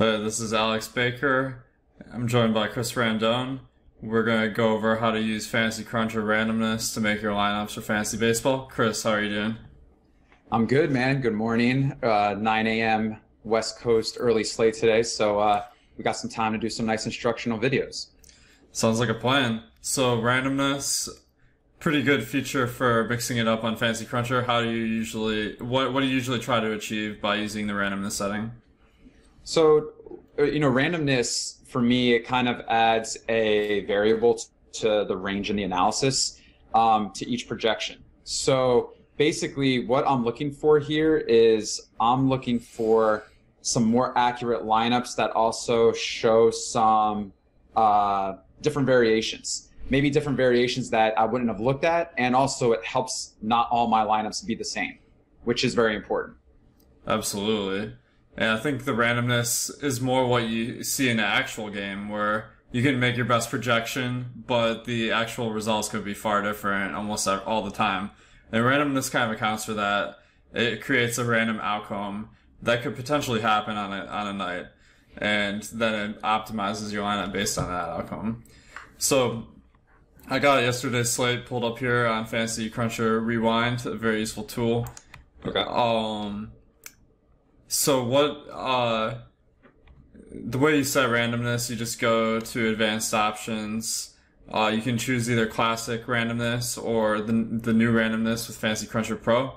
Hey, this is Alex Baker. I'm joined by Chris Randone. We're going to go over how to use Fantasy Cruncher randomness to make your lineups for fantasy baseball. Chris, how are you doing? I'm good, man. Good morning. Uh, 9 a.m. West Coast early slate today. So uh, we got some time to do some nice instructional videos. Sounds like a plan. So randomness, pretty good feature for mixing it up on Fantasy Cruncher. How do you usually, what, what do you usually try to achieve by using the randomness setting? So, uh, you know, randomness for me, it kind of adds a variable to the range in the analysis um, to each projection. So basically, what I'm looking for here is I'm looking for some more accurate lineups that also show some uh, different variations. Maybe different variations that I wouldn't have looked at, and also it helps not all my lineups be the same, which is very important. Absolutely. And I think the randomness is more what you see in an actual game where you can make your best projection, but the actual results could be far different almost all the time. And randomness kind of accounts for that. It creates a random outcome that could potentially happen on a, on a night. And then it optimizes your lineup based on that outcome. So I got yesterday's slate pulled up here on Fantasy Cruncher Rewind, a very useful tool. Okay. Um, so what, uh, the way you set randomness, you just go to advanced options. Uh, you can choose either classic randomness or the, the new randomness with Fantasy Cruncher Pro.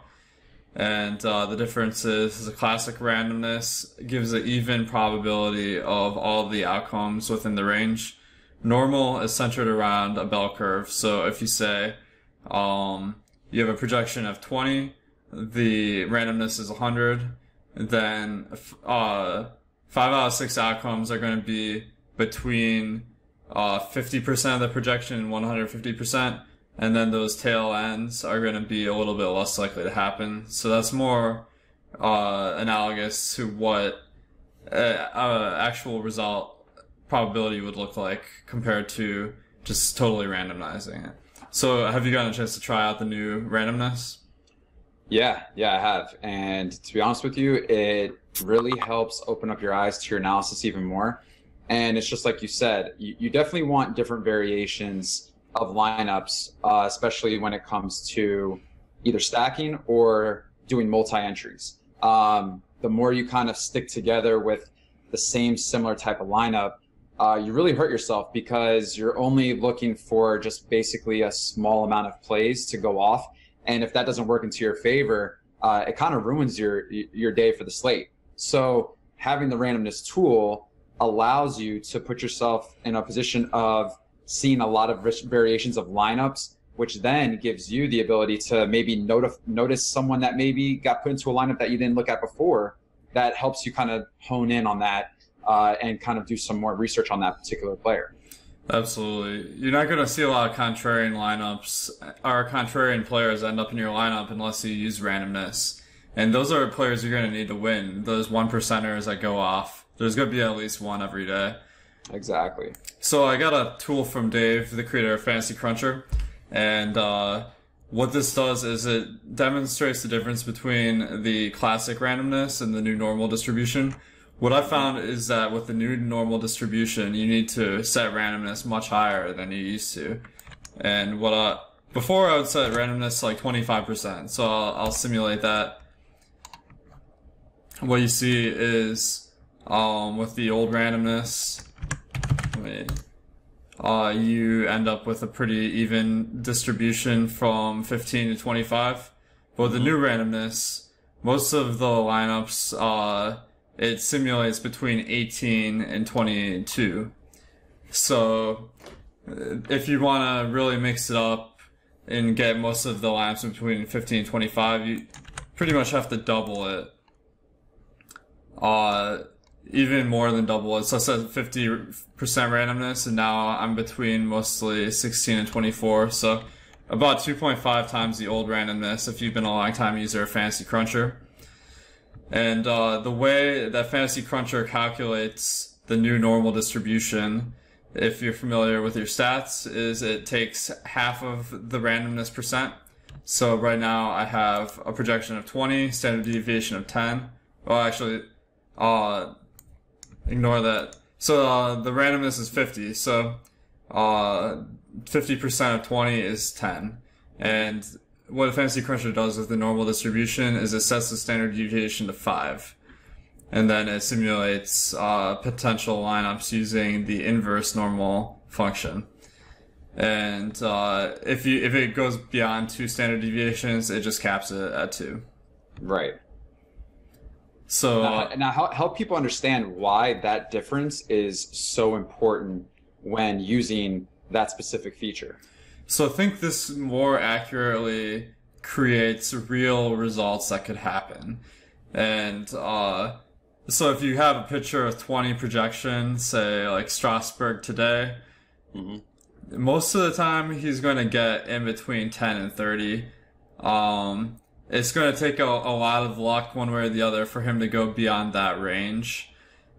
And uh, the difference is the classic randomness gives an even probability of all the outcomes within the range. Normal is centered around a bell curve. So if you say um, you have a projection of 20, the randomness is 100 then uh, five out of six outcomes are going to be between uh, 50% of the projection and 150%. And then those tail ends are going to be a little bit less likely to happen. So that's more uh, analogous to what actual result probability would look like compared to just totally randomizing it. So have you gotten a chance to try out the new randomness? Yeah, yeah, I have. And to be honest with you, it really helps open up your eyes to your analysis even more. And it's just like you said, you, you definitely want different variations of lineups, uh, especially when it comes to either stacking or doing multi entries. Um, the more you kind of stick together with the same similar type of lineup, uh, you really hurt yourself because you're only looking for just basically a small amount of plays to go off and if that doesn't work into your favor, uh, it kind of ruins your your day for the slate. So having the randomness tool allows you to put yourself in a position of seeing a lot of variations of lineups, which then gives you the ability to maybe notif- notice someone that maybe got put into a lineup that you didn't look at before. That helps you kind of hone in on that uh, and kind of do some more research on that particular player. Absolutely. You're not going to see a lot of contrarian lineups or contrarian players end up in your lineup unless you use randomness. And those are players you're going to need to win. Those one percenters that go off. There's going to be at least one every day. Exactly. So I got a tool from Dave, the creator of Fantasy Cruncher. And, uh, what this does is it demonstrates the difference between the classic randomness and the new normal distribution. What I found is that with the new normal distribution, you need to set randomness much higher than you used to. And what I, before I would set randomness like 25%. So I'll, I'll simulate that. What you see is, um, with the old randomness, wait, uh, you end up with a pretty even distribution from 15 to 25. But with the new randomness, most of the lineups, uh, it simulates between 18 and 22. So uh, if you want to really mix it up and get most of the lamps between 15 and 25, you pretty much have to double it. Uh, even more than double it. So I said 50% randomness and now I'm between mostly 16 and 24. So about 2.5 times the old randomness if you've been a long time user of Fantasy Cruncher. And uh, the way that Fantasy Cruncher calculates the new normal distribution, if you're familiar with your stats, is it takes half of the randomness percent. So right now I have a projection of 20, standard deviation of 10. Well, actually, uh, ignore that. So uh, the randomness is 50. So uh, 50% of 20 is 10. And what a fantasy cruncher does with the normal distribution is it sets the standard deviation to 5. And then it simulates uh, potential lineups using the inverse normal function. And uh, if you if it goes beyond two standard deviations, it just caps it at two. Right. So Now, now help, help people understand why that difference is so important when using that specific feature. So I think this more accurately creates real results that could happen. And uh, so if you have a picture of 20 projections, say like Strasburg today, most of the time he's going to get in between 10 and 30. Um, it's going to take a, a lot of luck one way or the other for him to go beyond that range.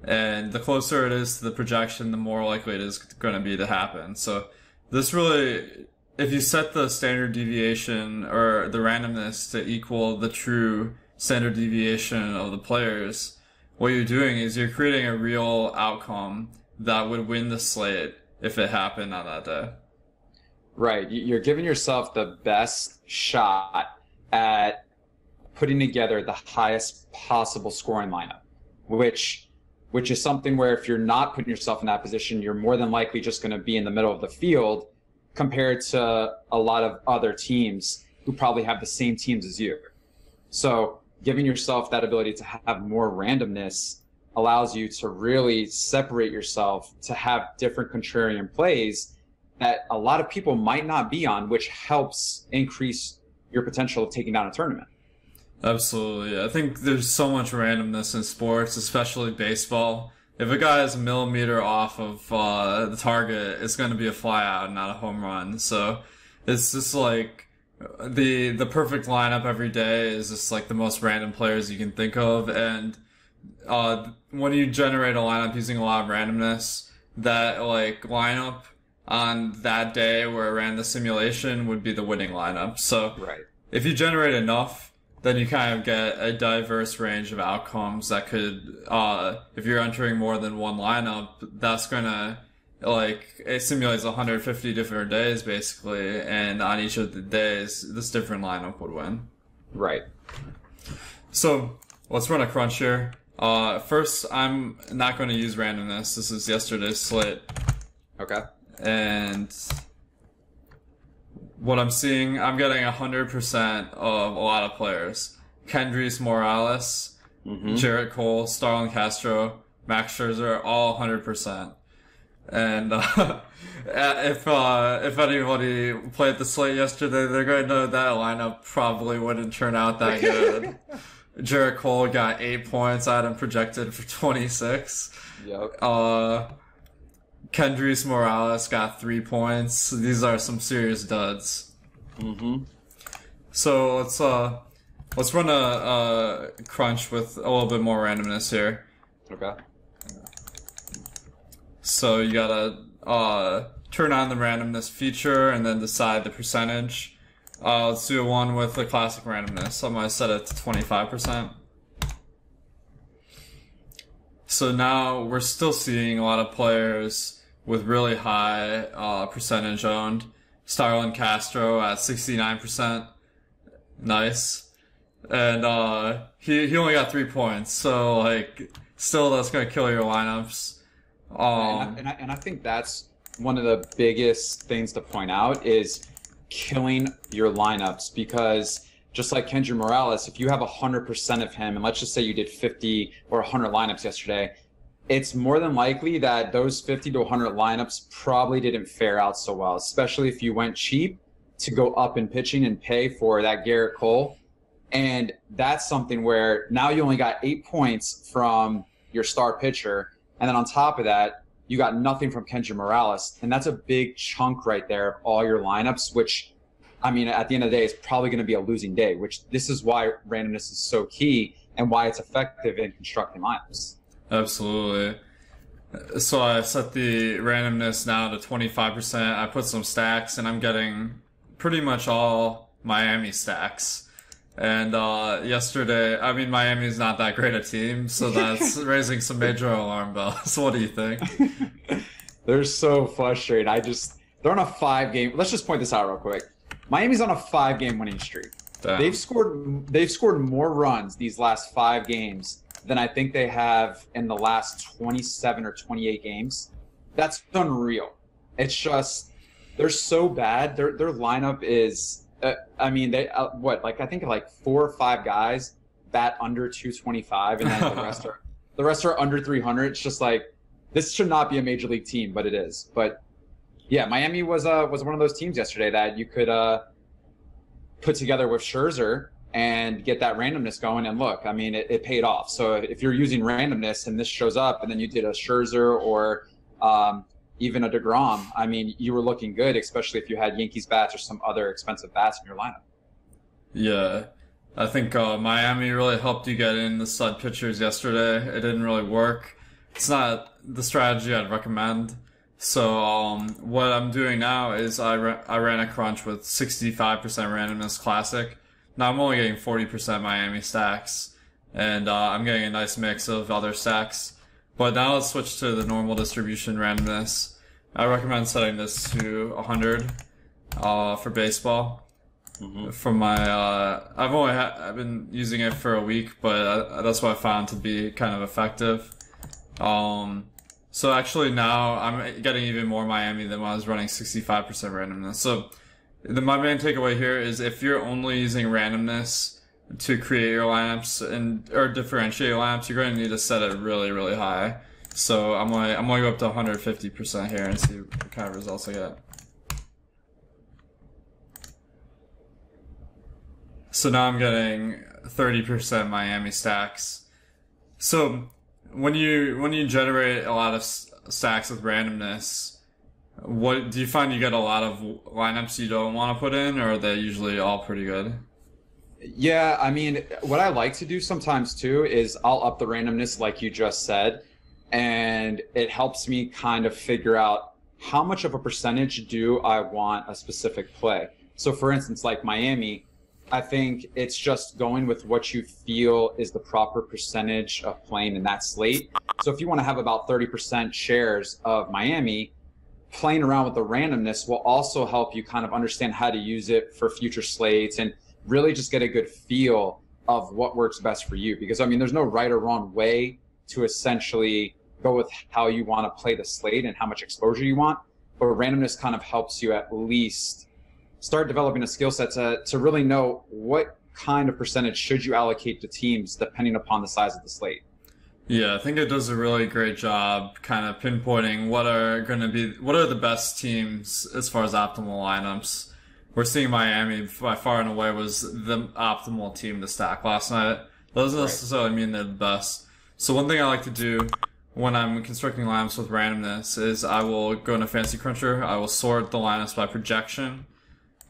And the closer it is to the projection, the more likely it is going to be to happen. So this really, if you set the standard deviation or the randomness to equal the true standard deviation of the players, what you're doing is you're creating a real outcome that would win the slate if it happened on that day. Right. You- You're giving yourself the best shot at putting together the highest possible scoring lineup, which which is something where if you're not putting yourself in that position, you're more than likely just going to be in the middle of the field compared to a lot of other teams who probably have the same teams as you. So giving yourself that ability to have more randomness allows you to really separate yourself to have different contrarian plays that a lot of people might not be on, which helps increase your potential of taking down a tournament. Absolutely. I think there's so much randomness in sports, especially baseball. If a guy is a millimeter off of uh, the target, it's going to be a flyout, not a home run. So it's just like the the perfect lineup every day is just like the most random players you can think of, and uh, when you generate a lineup using a lot of randomness, that like lineup on that day where I ran the simulation would be the winning lineup. So Right. if you generate enough, then you kind of get a diverse range of outcomes that could, uh, if you're entering more than one lineup, that's gonna, like, it simulates 150 different days basically, and on each of the days, this different lineup would win. Right. So, let's run a crunch here. Uh, first, I'm not going to use randomness. This is yesterday's slate. Okay. and what I'm seeing, I'm getting 100% of a lot of players. Kendrys Morales, Mhm. Gerrit Cole, Starlin Castro, Max Scherzer, all 100%. And uh, if uh, if anybody played the slate yesterday, they're going to know that lineup probably wouldn't turn out that good. Gerrit Cole got eight points. I had him projected for 26. Yep. Uh, Kendrys Morales got three points. These are some serious duds. Mm-hmm. So let's uh, let's run a, a crunch with a little bit more randomness here. Okay. So you gotta uh, turn on the randomness feature and then decide the percentage. Uh, let's do one with the classic randomness. I'm gonna set it to 25%. So now we're still seeing a lot of players with really high uh, percentage owned. Starlin Castro at 69%. Nice. And uh, he, he only got three points, so like still that's gonna kill your lineups. and, Um, I, and, I, and I think that's one of the biggest things to point out is killing your lineups because just like Kendrys Morales, if you have 100% of him, and let's just say you did 50 or 100 lineups yesterday, it's more than likely that those 50 to 100 lineups probably didn't fare out so well, especially if you went cheap to go up in pitching and pay for that Gerrit Cole. And that's something where now you only got eight points from your star pitcher. And then on top of that, you got nothing from Kendrys Morales. And that's a big chunk right there of all your lineups, which, I mean, at the end of the day, is probably going to be a losing day, which this is why randomness is so key and why it's effective in constructing lineups. Absolutely. So I set the randomness now to 25%. I put some stacks and I'm getting pretty much all Miami stacks. And uh, yesterday, I mean, Miami's not that great a team, so that's raising some major alarm bells. what do you think? They're so frustrated. I just they're on a five game. Let's just point this out real quick. Miami's on a five game winning streak. Damn. They've scored they've scored more runs these last five games than I think they have in the last 27 or 28 games. That's unreal. It's just they're so bad. Their their lineup is uh, I mean they uh, what like I think like four or five guys bat under 225 and then the rest are the rest are under 300. It's just like this should not be a major league team, but it is. But yeah, Miami was uh was one of those teams yesterday that you could uh put together with Scherzer and get that randomness going. And look, I mean, it, it paid off. So if you're using randomness and this shows up, and then you did a Scherzer or um, even a Degrom, I mean, you were looking good, especially if you had Yankees bats or some other expensive bats in your lineup. Yeah. I think uh, Miami really helped you get in the stud pitchers yesterday. It didn't really work. It's not the strategy I'd recommend. So um, what I'm doing now is I, ra- I ran a crunch with 65% randomness classic. Now I'm only getting 40% Miami stacks, and uh, I'm getting a nice mix of other stacks. But now let's switch to the normal distribution randomness. I recommend setting this to 100 uh, for baseball. For my, uh, I've only ha- I've been using it for a week, but uh, that's what I found to be kind of effective. Um, so actually now I'm getting even more Miami than when I was running 65% randomness. So the, my main takeaway here is if you're only using randomness to create your lineups and or differentiate your lineups, you're going to need to set it really, really high. So I'm going to, I'm to go up to 150% here and see what kind of results I get. So now I'm getting 30% Miami stacks. So when you when you generate a lot of stacks with randomness, what do you find you get a lot of lineups you don't want to put in, or are they usually all pretty good? Yeah, I mean, what I like to do sometimes too is I'll up the randomness, like you just said, and it helps me kind of figure out how much of a percentage do I want a specific play. So, for instance, like Miami, I think it's just going with what you feel is the proper percentage of playing in that slate. So, if you want to have about 30% shares of Miami, playing around with the randomness will also help you kind of understand how to use it for future slates and really just get a good feel of what works best for you. Because I mean, there's no right or wrong way to essentially go with how you want to play the slate and how much exposure you want. But randomness kind of helps you at least start developing a skill set to, to really know what kind of percentage should you allocate to teams depending upon the size of the slate. Yeah, I think it does a really great job kind of pinpointing what are going to be, what are the best teams as far as optimal lineups. We're seeing Miami by far and away was the optimal team to stack last night. That doesn't necessarily mean they're the best. So one thing I like to do when I'm constructing lineups with randomness is I will go into Fantasy Cruncher, I will sort the lineups by projection,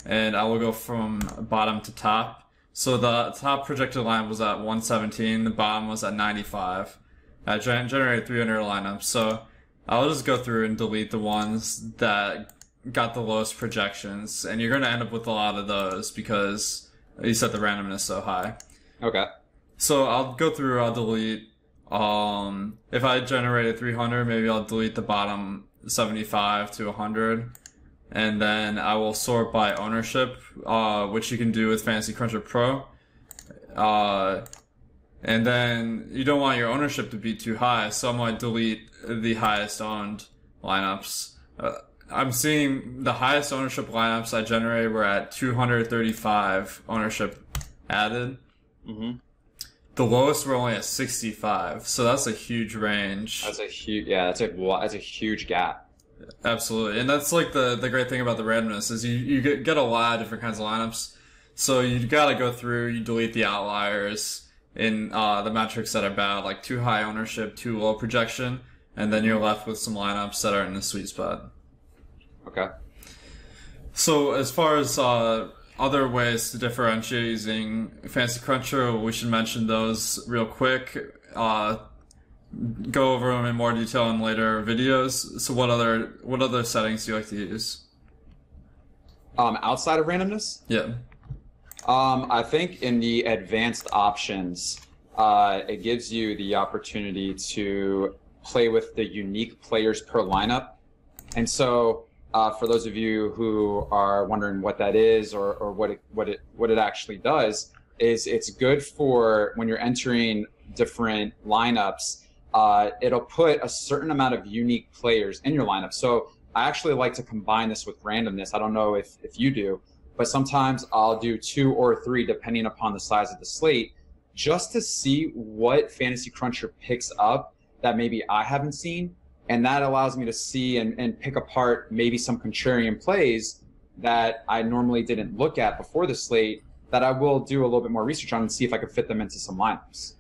and I will go from bottom to top. So the top projected line was at 117, the bottom was at 95. I gen- generated 300 lineups, so I'll just go through and delete the ones that got the lowest projections, and you're going to end up with a lot of those because you set the randomness so high. Okay. So I'll go through, I'll delete, um, if I generated 300, maybe I'll delete the bottom 75 to 100. And then I will sort by ownership, uh, which you can do with Fantasy Cruncher Pro. Uh, and then you don't want your ownership to be too high, so I'm going to delete the highest owned lineups. Uh, I'm seeing the highest ownership lineups I generated were at 235 ownership added. Mm-hmm. The lowest were only at 65, so that's a huge range. That's a huge, yeah, that's a that's a huge gap. Absolutely, and that's like the the great thing about the randomness is you you get, get a lot of different kinds of lineups. So you got to go through, you delete the outliers in uh, the metrics that are bad, like too high ownership, too low projection, and then you're left with some lineups that are in the sweet spot. Okay. So as far as uh, other ways to differentiate using Fantasy Cruncher, we should mention those real quick. Uh, go over them in more detail in later videos. So what other what other settings do you like to use? Um, outside of randomness, Yeah. Um, I think in the advanced options, uh, it gives you the opportunity to play with the unique players per lineup. And so, uh, for those of you who are wondering what that is or, or what it what it what it actually does, is it's good for when you're entering different lineups. Uh, it'll put a certain amount of unique players in your lineup. So I actually like to combine this with randomness. I don't know if if you do, but sometimes I'll do two or three depending upon the size of the slate, just to see what Fantasy Cruncher picks up that maybe I haven't seen. And that allows me to see and, and pick apart maybe some contrarian plays that I normally didn't look at before the slate that I will do a little bit more research on and see if I can fit them into some lineups.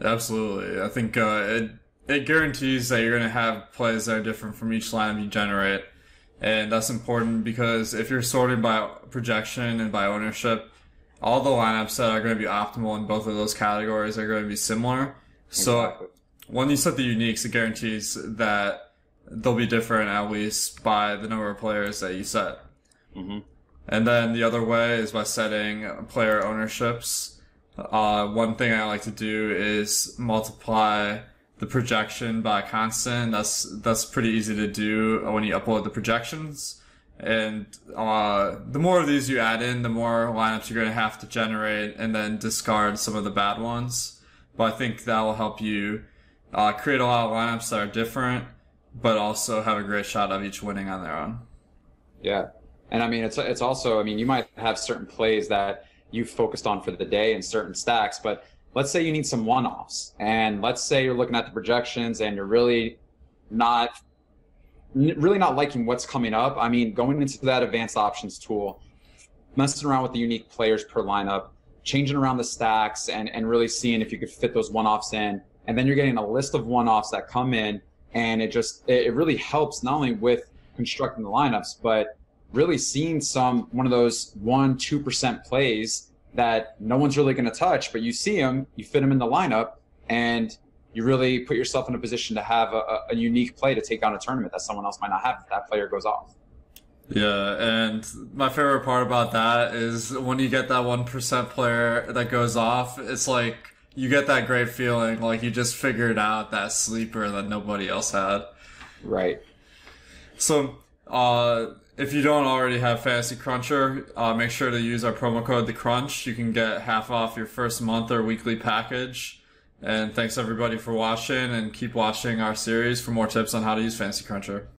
Absolutely. I think uh, it it guarantees that you're going to have plays that are different from each lineup you generate. And that's important because if you're sorting by projection and by ownership, all the lineups that are going to be optimal in both of those categories are going to be similar. So Exactly. when you set the uniques, it guarantees that they'll be different at least by the number of players that you set. Mhm. And then the other way is by setting player ownerships. Uh, one thing I like to do is multiply the projection by a constant. That's that's pretty easy to do when you upload the projections. And uh, the more of these you add in, the more lineups you're going to have to generate, and then discard some of the bad ones. But I think that will help you uh, create a lot of lineups that are different, but also have a great shot of each winning on their own. Yeah, and I mean it's it's also I mean you might have certain plays that you focused on for the day and certain stacks, but let's say you need some one-offs, and let's say you're looking at the projections and you're really not really not liking what's coming up. I mean, going into that advanced options tool, messing around with the unique players per lineup, changing around the stacks, and and really seeing if you could fit those one-offs in, and then you're getting a list of one-offs that come in, and it just it, it really helps not only with constructing the lineups, but really seeing some one of those one two percent plays that no one's really going to touch, but you see them, you fit them in the lineup, and you really put yourself in a position to have a, a unique play to take on a tournament that someone else might not have if that player goes off. Yeah, and my favorite part about that is when you get that 1% player that goes off, it's like you get that great feeling like you just figured out that sleeper that nobody else had. Right. So, uh, if you don't already have Fantasy Cruncher, uh, make sure to use our promo code The Crunch. You can get half off your first month or weekly package. And thanks everybody for watching and keep watching our series for more tips on how to use Fantasy Cruncher.